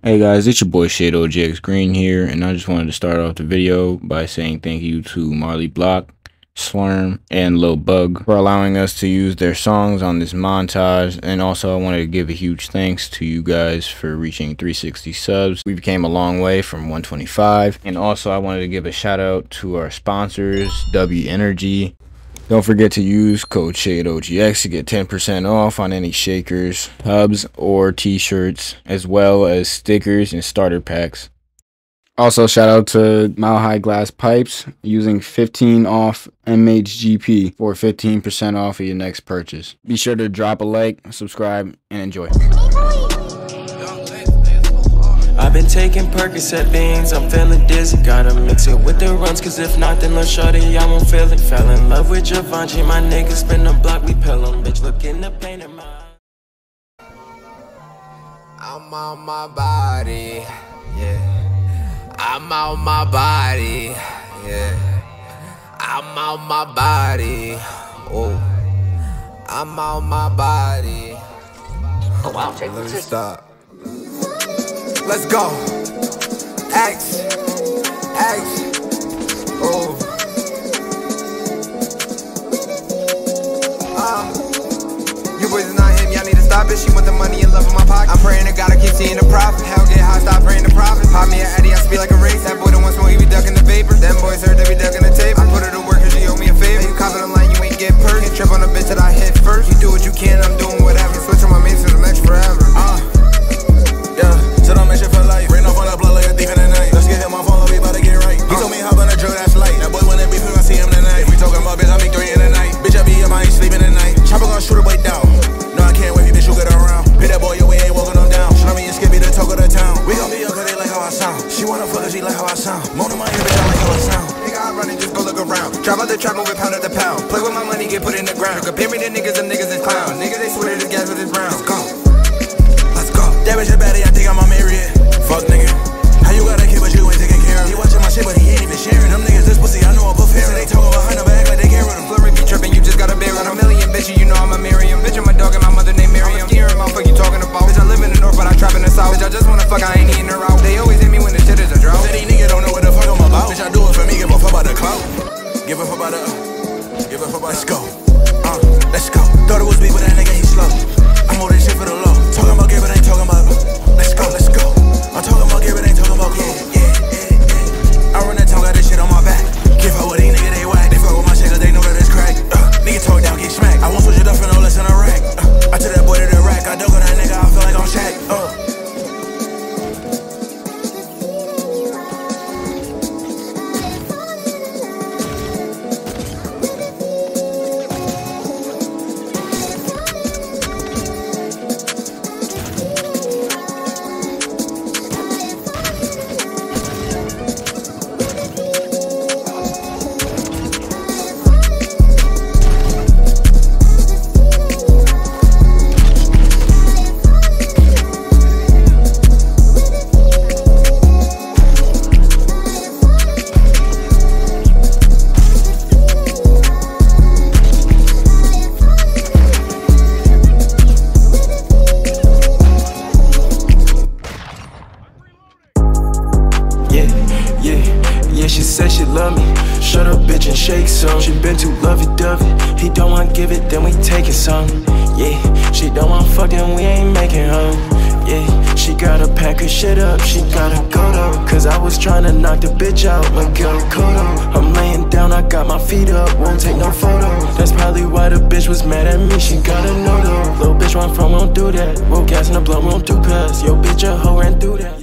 Hey guys, it's your boy Shade OGX Green here, and I just wanted to start off the video by saying thank you to Marley Block, Slurm, and Lil Bug for allowing us to use their songs on this montage. And also, I wanted to give a huge thanks to you guys for reaching 360 subs. We became a long way from 125. And also, I wanted to give a shout out to our sponsors, Dubby Energy, don't forget to use code ShadeOGX to get 10% off on any shakers, hubs, or t-shirts, as well as stickers and starter packs. Also, shout out to Mile High Glass Pipes using 15 off MHGP for 15% off of your next purchase. Be sure to drop a like, subscribe, and enjoy. I've been taking Percocet beans, I'm feeling dizzy. Gotta mix it with the runs, cause if not, then Lil Shorty, I won't feel it. Fell in love with Givenchy, my niggas spin the block, we pill em. Bitch, look in the paint of my. I'm on my body, yeah. I'm on my body, yeah. I'm on my body, oh. I'm on my body. Oh wow, take Let me stop. Let's go. X. X. Talk of the town. We gon' be up cause they like how I sound. She wanna fuck cause she like how I sound. Moan in my ear, bitch, I like how I sound. Nigga, I run and just go look around. Drop out the trap, move it pound at the pound. Play with my money, get put in the ground. Compare me to niggas, them niggas is clown. Niggas, they swear this gas with this brown. Let's go. Let's go. Damage your baddie, I think I'm a married. Fuck nigga. How you got a kid but you ain't taking care of? He watching my shit but he ain't even sharing. Them niggas this pussy, I know a buff hair. They talking behind the back like they care with him. Flurry be tripping, you just got a bear on a million bitches. You know love me. Shut up, bitch, and shake some. She been too lovey dovey. He don't want give it, then we taking some. Yeah, she don't want fuck, then we ain't making her. Yeah, she gotta pack her shit up, she gotta go though. Cause I was trying to knock the bitch out, but girl, Kodo. I'm laying down, I got my feet up, won't take no photo. That's probably why the bitch was mad at me, she gotta know though. Little bitch run from, won't do that. Roll gas in the blunt, won't do cuz. Yo, bitch, a hoe ran through that.